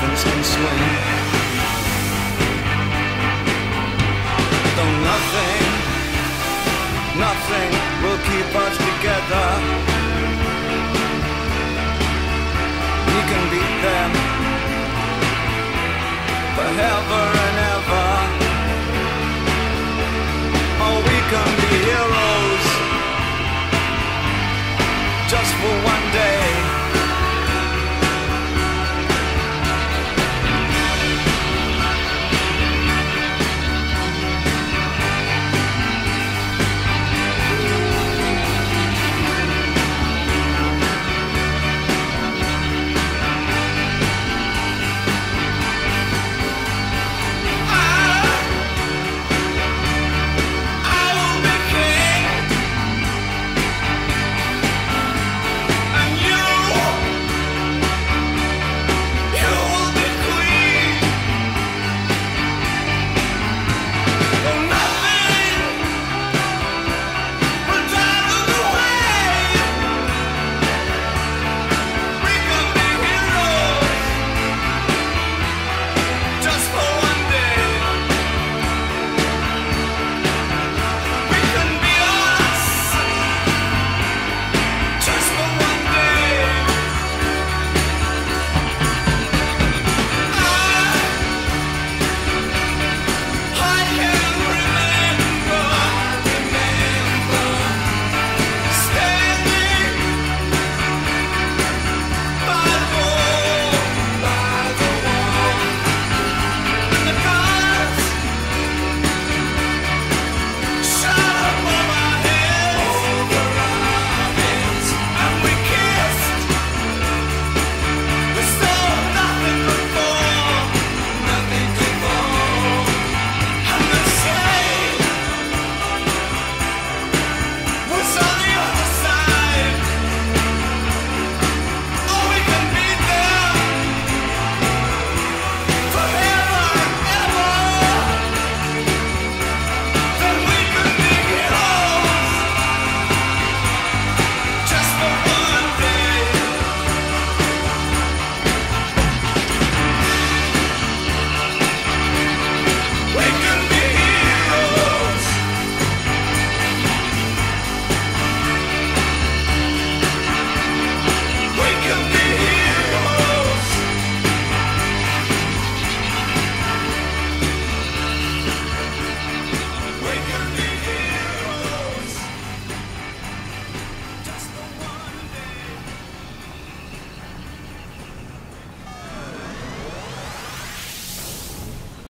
elephants can swim. Though nothing, nothing will keep us together. We can beat them forever and ever. Oh, we can be heroes just for one.